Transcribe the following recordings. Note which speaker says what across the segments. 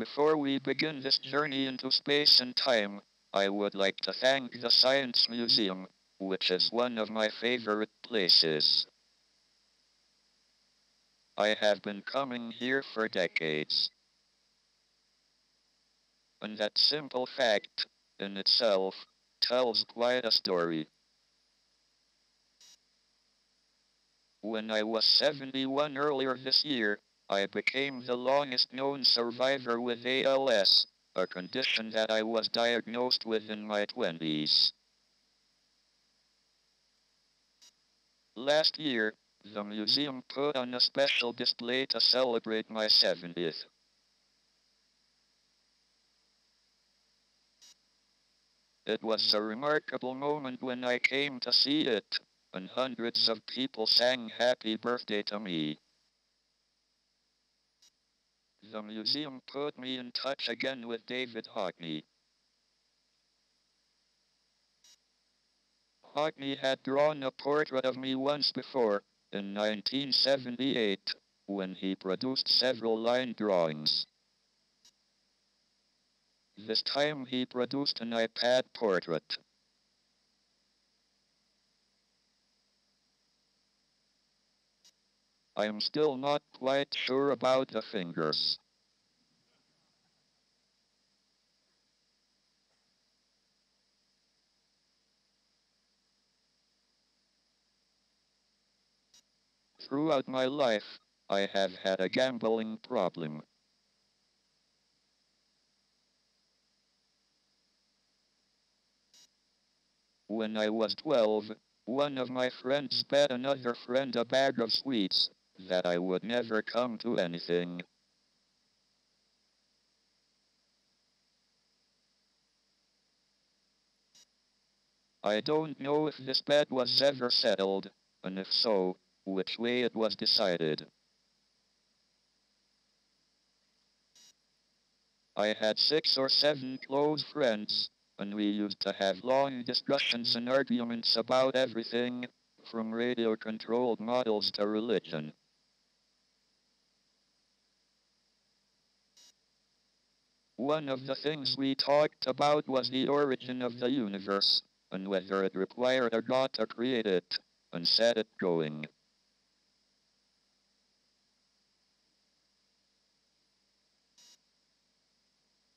Speaker 1: Before we begin this journey into space and time, I would like to thank the Science Museum, which is one of my favorite places. I have been coming here for decades. And that simple fact, in itself, tells quite a story. When I was 71 earlier this year, I became the longest known survivor with ALS, a condition that I was diagnosed with in my 20s. Last year, the museum put on a special display to celebrate my 70th. It was a remarkable moment when I came to see it, and hundreds of people sang happy birthday to me. The museum put me in touch again with David Hockney. Hockney had drawn a portrait of me once before, in 1978, when he produced several line drawings. This time he produced an iPad portrait. I am still not quite sure about the fingers. Throughout my life, I have had a gambling problem. When I was 12, one of my friends bet another friend a bag of sweets that I would never come to anything. I don't know if this bet was ever settled, and if so, which way it was decided. I had six or seven close friends, and we used to have long discussions and arguments about everything, from radio-controlled models to religion. One of the things we talked about was the origin of the universe, and whether it required a god to create it, and set it going.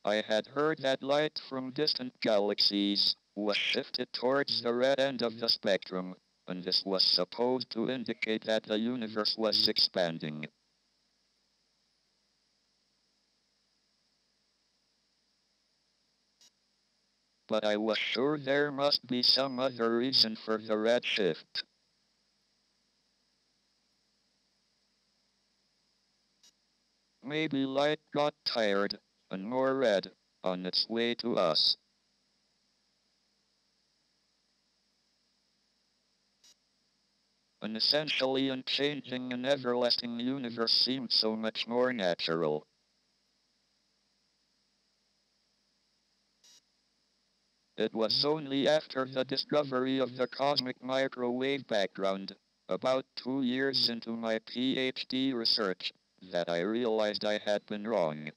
Speaker 1: I had heard that light from distant galaxies was shifted towards the red end of the spectrum, and this was supposed to indicate that the universe was expanding. But I was sure there must be some other reason for the redshift. Maybe light got tired and more red, on its way to us. An essentially unchanging and everlasting universe seemed so much more natural. It was only after the discovery of the cosmic microwave background, about two years into my PhD research, that I realized I had been wrong.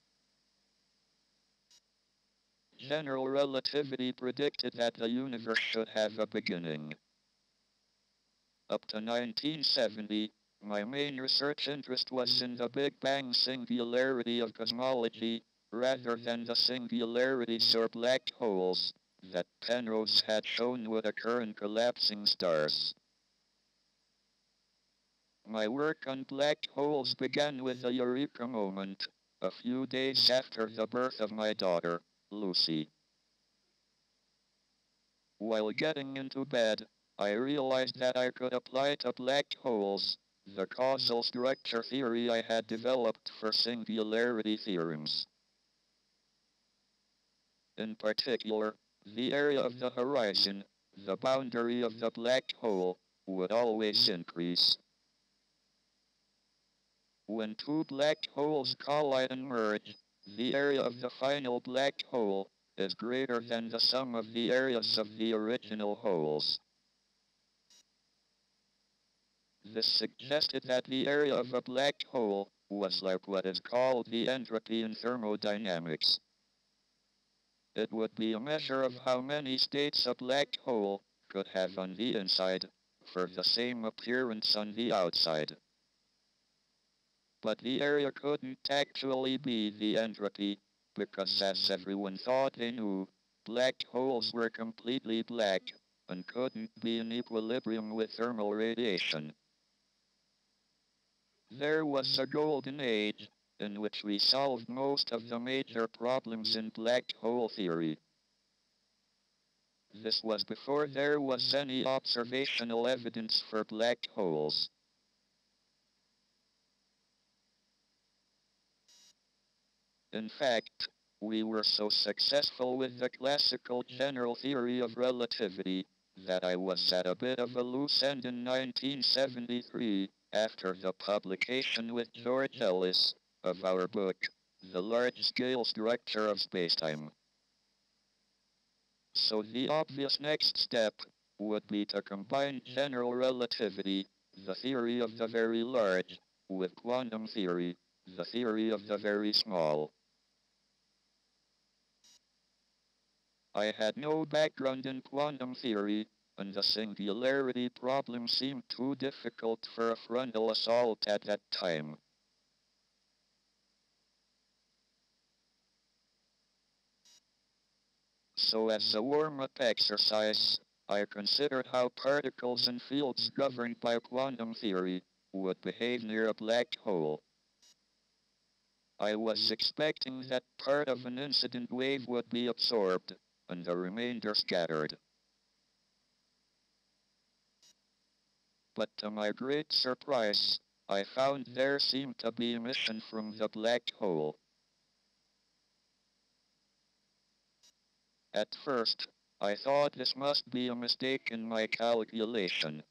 Speaker 1: General relativity predicted that the universe should have a beginning. Up to 1970, my main research interest was in the Big Bang singularity of cosmology, rather than the singularities or black holes that Penrose had shown would occur in collapsing stars. My work on black holes began with the Eureka moment, a few days after the birth of my daughter. Lucy. While getting into bed, I realized that I could apply to black holes the causal structure theory I had developed for singularity theorems. In particular, the area of the horizon, the boundary of the black hole, would always increase. When two black holes collide and merge, the area of the final black hole is greater than the sum of the areas of the original holes. This suggested that the area of a black hole was like what is called the entropy in thermodynamics. It would be a measure of how many states a black hole could have on the inside for the same appearance on the outside. But the area couldn't actually be the entropy, because as everyone thought they knew, black holes were completely black and couldn't be in equilibrium with thermal radiation. There was a golden age in which we solved most of the major problems in black hole theory. This was before there was any observational evidence for black holes. In fact, we were so successful with the classical general theory of relativity that I was at a bit of a loose end in 1973 after the publication with George Ellis of our book, The Large-Scale Structure of Spacetime. So the obvious next step would be to combine general relativity, the theory of the very large, with quantum theory, the theory of the very small. I had no background in quantum theory, and the singularity problem seemed too difficult for a frontal assault at that time. So as a warm-up exercise, I considered how particles and fields governed by quantum theory would behave near a black hole. I was expecting that part of an incident wave would be absorbed, and the remainder scattered. But to my great surprise, I found there seemed to be emission from the black hole. At first, I thought this must be a mistake in my calculation.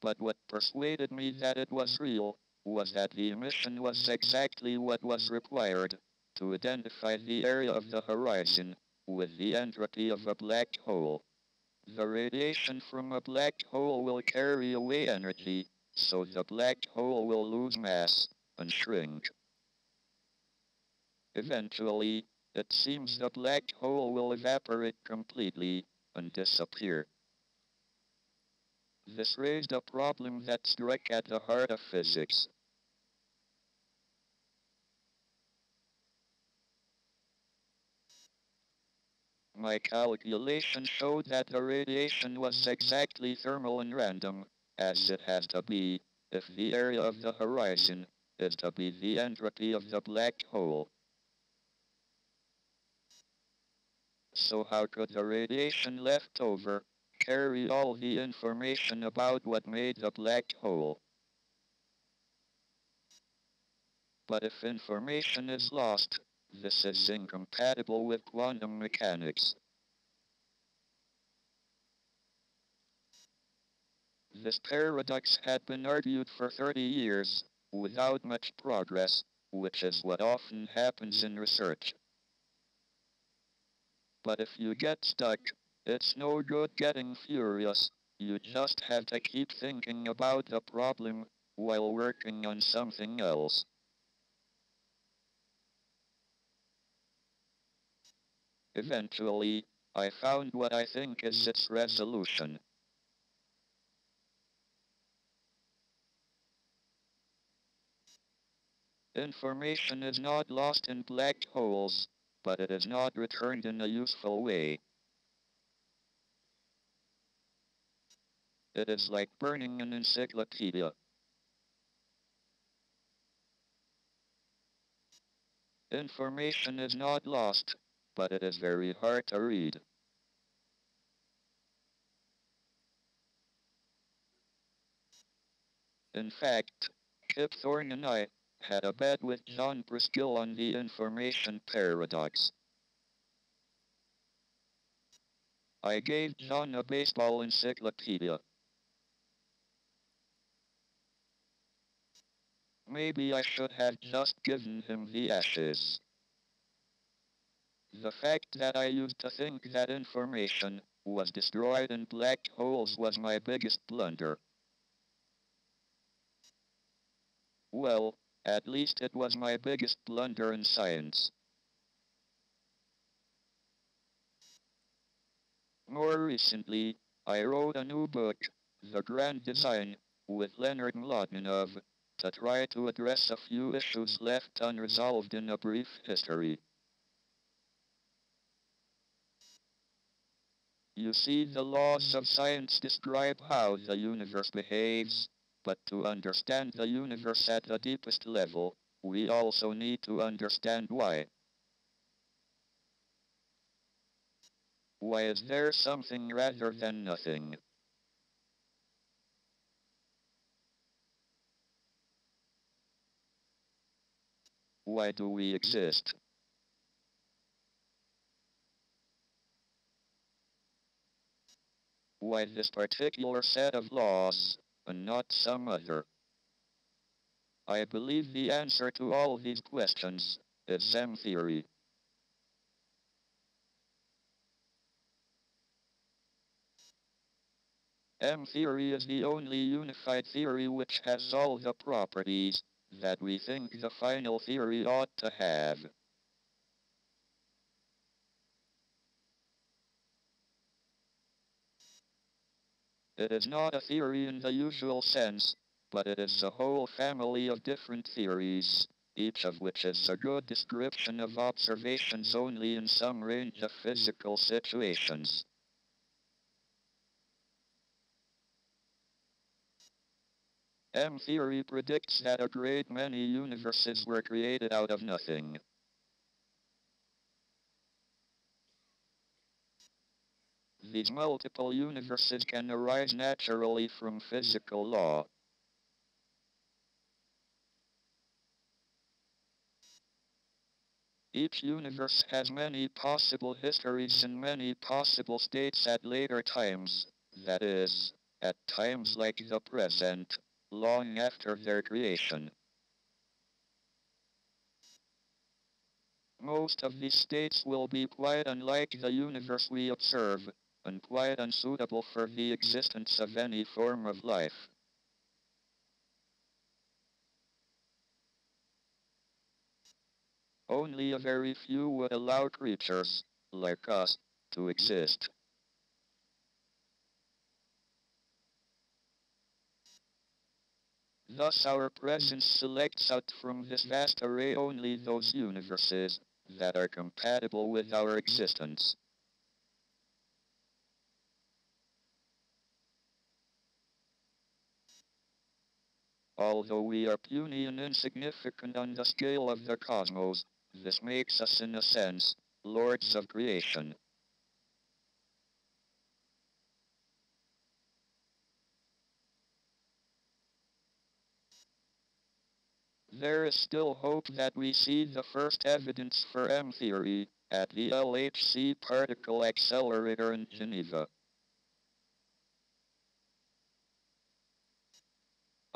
Speaker 1: But what persuaded me that it was real was that the emission was exactly what was required to identify the area of the horizon with the entropy of a black hole. The radiation from a black hole will carry away energy, so the black hole will lose mass and shrink. Eventually, it seems the black hole will evaporate completely and disappear. This raised a problem that struck at the heart of physics. My calculation showed that the radiation was exactly thermal and random, as it has to be, if the area of the horizon is to be the entropy of the black hole. So how could the radiation left over carry all the information about what made the black hole? But if information is lost, this is incompatible with quantum mechanics. This paradox had been argued for 30 years, without much progress, which is what often happens in research. But if you get stuck, it's no good getting furious, you just have to keep thinking about the problem while working on something else. Eventually, I found what I think is its resolution. Information is not lost in black holes, but it is not returned in a useful way. It is like burning an encyclopedia. Information is not lost, but it is very hard to read. In fact, Kip Thorne and I had a bet with John Preskill on the information paradox. I gave John a baseball encyclopedia. Maybe I should have just given him the ashes. The fact that I used to think that information was destroyed in black holes was my biggest blunder. Well, at least it was my biggest blunder in science. More recently, I wrote a new book, The Grand Design, with Leonard Mlodinow, to try to address a few issues left unresolved in a brief history. You see, the laws of science describe how the universe behaves, but to understand the universe at the deepest level, we also need to understand why. Why is there something rather than nothing? Why do we exist? Why this particular set of laws, and not some other? I believe the answer to all these questions is M theory. M theory is the only unified theory which has all the properties that we think the final theory ought to have. It is not a theory in the usual sense, but it is a whole family of different theories, each of which is a good description of observations only in some range of physical situations. M theory predicts that a great many universes were created out of nothing. These multiple universes can arise naturally from physical law. Each universe has many possible histories and many possible states at later times, that is, at times like the present, long after their creation. Most of these states will be quite unlike the universe we observe, and quite unsuitable for the existence of any form of life. Only a very few would allow creatures, like us, to exist. Thus our presence selects out from this vast array only those universes that are compatible with our existence. Although we are puny and insignificant on the scale of the cosmos, this makes us in a sense, lords of creation. There is still hope that we see the first evidence for M theory at the LHC particle accelerator in Geneva.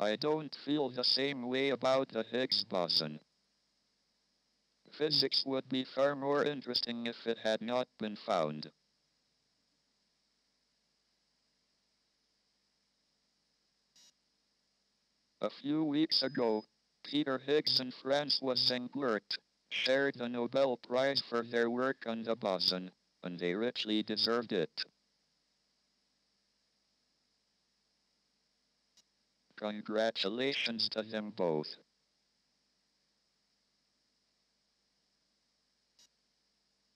Speaker 1: I don't feel the same way about the Higgs boson. Physics would be far more interesting if it had not been found. A few weeks ago, Peter Higgs and Francois Englert shared the Nobel Prize for their work on the boson, and they richly deserved it. Congratulations to them both.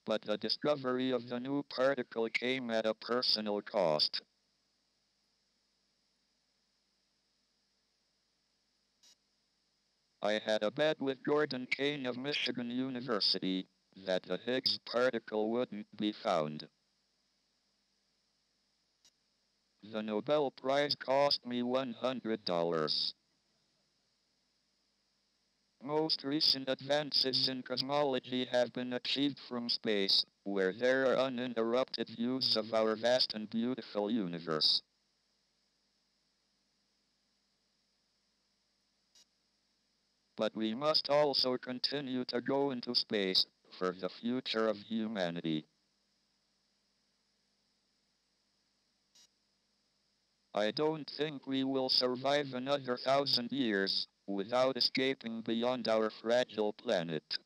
Speaker 1: But the discovery of the new particle came at a personal cost. I had a bet with Gordon Kane of Michigan University that the Higgs particle wouldn't be found. The Nobel Prize cost me $100. Most recent advances in cosmology have been achieved from space, where there are uninterrupted views of our vast and beautiful universe. But we must also continue to go into space for the future of humanity. I don't think we will survive another thousand years without escaping beyond our fragile planet.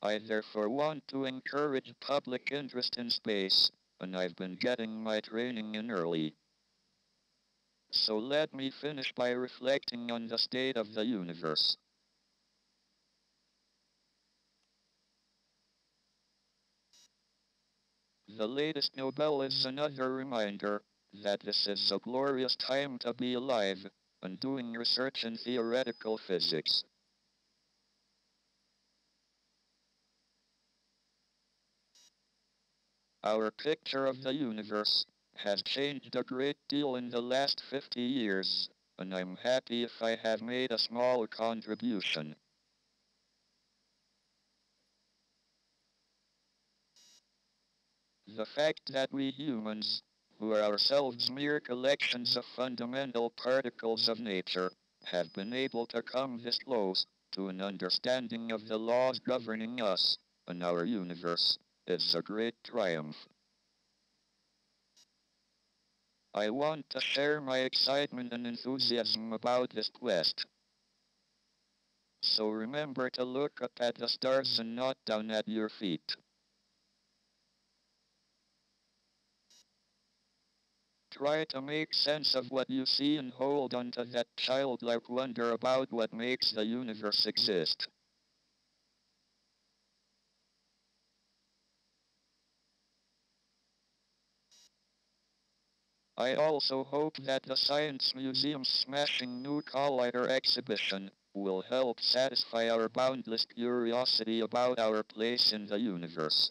Speaker 1: I therefore want to encourage public interest in space, and I've been getting my training in early. So let me finish by reflecting on the state of the universe. The latest Nobel is another reminder that this is a glorious time to be alive and doing research in theoretical physics. Our picture of the universe has changed a great deal in the last 50 years, and I'm happy if I have made a small contribution. The fact that we humans, who are ourselves mere collections of fundamental particles of nature, have been able to come this close to an understanding of the laws governing us and our universe is a great triumph. I want to share my excitement and enthusiasm about this quest. So remember to look up at the stars and not down at your feet. Try to make sense of what you see and hold on to that childlike wonder about what makes the universe exist. I also hope that the Science Museum's smashing new Collider exhibition will help satisfy our boundless curiosity about our place in the universe.